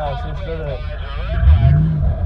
No, she's still there.